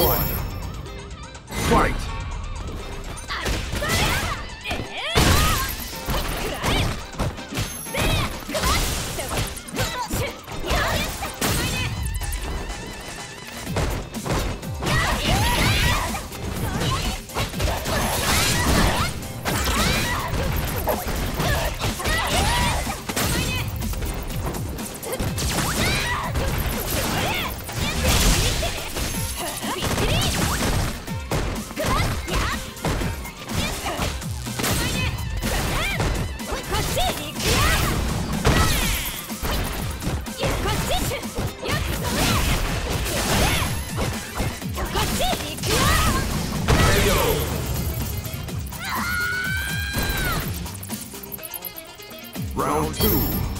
one, fight! Round two.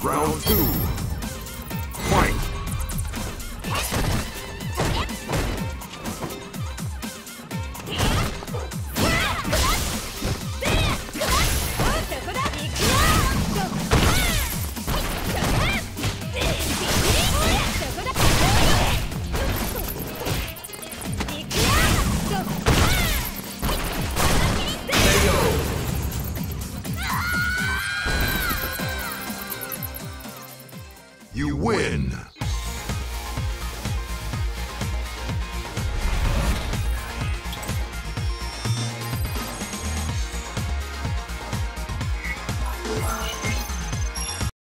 Round two. You win!